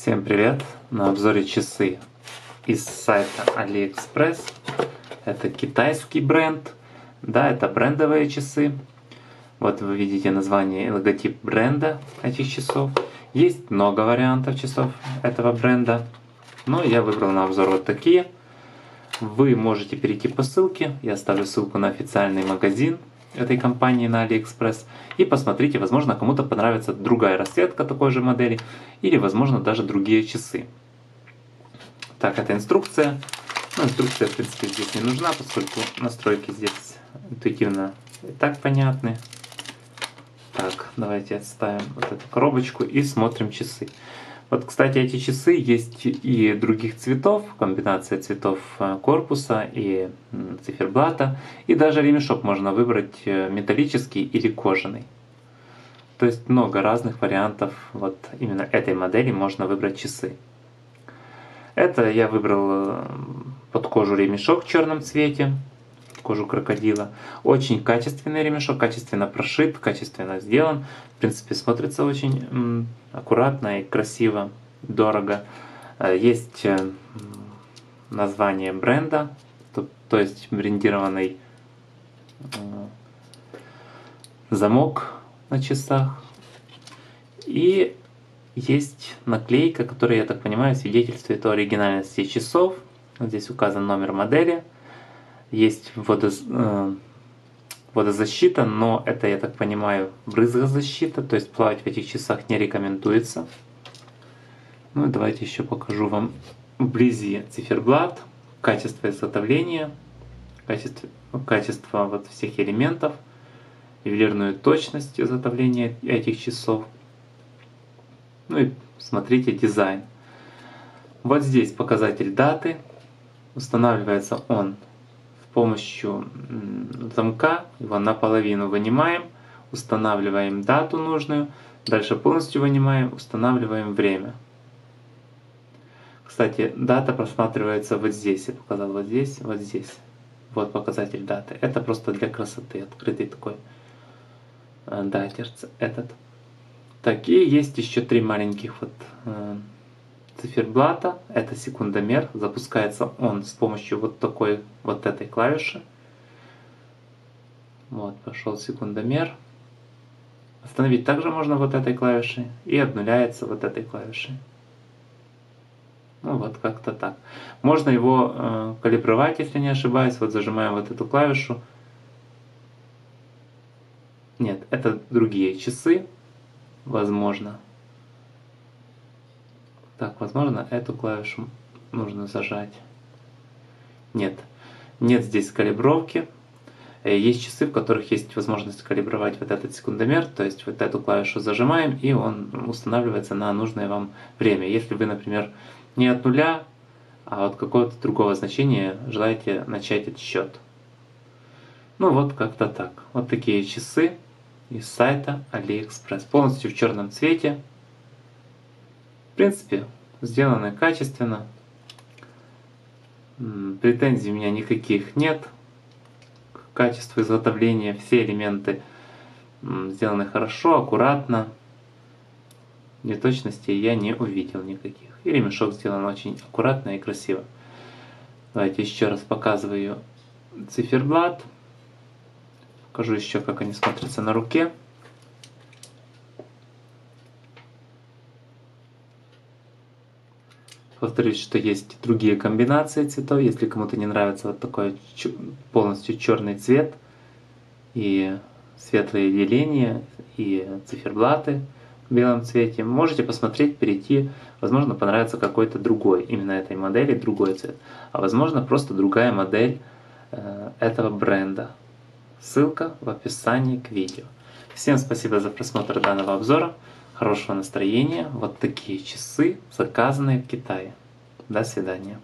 Всем привет! На обзоре часы из сайта AliExpress. Это китайский бренд. Да, это брендовые часы. Вот вы видите название и логотип бренда этих часов. Есть много вариантов часов этого бренда. Но я выбрал на обзор вот такие. Вы можете перейти по ссылке. Я оставлю ссылку на официальный магазин этой компании на AliExpress и посмотрите, возможно, кому-то понравится другая расцветка такой же модели или, возможно, даже другие часы. Так, это инструкция. Ну, инструкция, в принципе, здесь не нужна, поскольку настройки здесь интуитивно и так понятны. Так, давайте отставим вот эту коробочку и смотрим часы. Вот, кстати, эти часы есть и других цветов, комбинация цветов э, корпуса и циферблата, и даже ремешок можно выбрать э, металлический или кожаный. То есть много разных вариантов вот именно этой модели можно выбрать часы. Это я выбрал э, под кожу ремешок в черном цвете, кожу крокодила. Очень качественный ремешок, качественно прошит, качественно сделан. В принципе, смотрится очень аккуратно и красиво, дорого. Э, есть э, название бренда, то, то есть брендированный э, замок на часах. И есть наклейка, которая, я так понимаю, свидетельствует о оригинальности часов. Здесь указан номер модели – есть водоз... Э, водозащита, но это, я так понимаю, брызгозащита, то есть плавать в этих часах не рекомендуется. Ну и давайте еще покажу вам вблизи циферблат, качество изготовления, качество, качество вот всех элементов, ювелирную точность изготовления этих часов. Ну и смотрите дизайн. Вот здесь показатель даты. Устанавливается он помощью замка его наполовину вынимаем, устанавливаем дату нужную, дальше полностью вынимаем, устанавливаем время. Кстати, дата просматривается вот здесь, я показал вот здесь, вот здесь. Вот показатель даты. Это просто для красоты, открытый такой э, дайтерц этот. Так, и есть еще три маленьких вот э, циферблата, это секундомер, запускается он с помощью вот такой вот этой клавиши. Вот, пошел секундомер. Остановить также можно вот этой клавишей и обнуляется вот этой клавишей. Ну вот как-то так. Можно его э, калибровать, если не ошибаюсь. Вот зажимаем вот эту клавишу. Нет, это другие часы, возможно. Так, возможно, эту клавишу нужно зажать. Нет, нет здесь калибровки. Э, есть часы, в которых есть возможность калибровать вот этот секундомер, то есть вот эту клавишу зажимаем, и он устанавливается на нужное вам время. Если вы, например, не от нуля, а от какого-то другого значения желаете начать отсчет. Ну вот как-то так. Вот такие часы из сайта AliExpress. Полностью в черном цвете принципе, сделаны качественно. Претензий у меня никаких нет к качеству изготовления. Все элементы сделаны хорошо, аккуратно. Неточностей я не увидел никаких. И ремешок сделан очень аккуратно и красиво. Давайте еще раз показываю циферблат. Покажу еще, как они смотрятся на руке. Повторюсь, что есть другие комбинации цветов. Если кому-то не нравится вот такой полностью черный цвет и светлые деления и циферблаты в белом цвете, можете посмотреть, перейти. Возможно, понравится какой-то другой, именно этой модели, другой цвет. А возможно, просто другая модель э, этого бренда. Ссылка в описании к видео. Всем спасибо за просмотр данного обзора хорошего настроения. Вот такие часы, заказанные в Китае. До свидания.